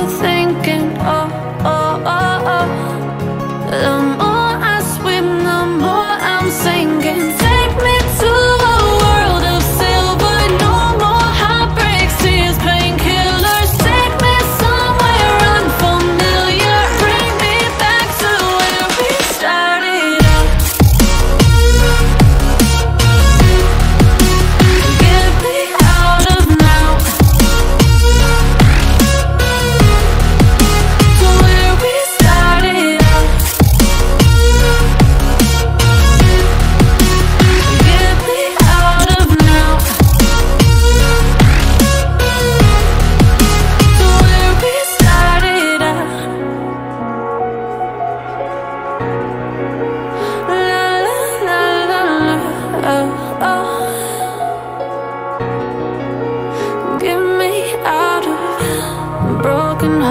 both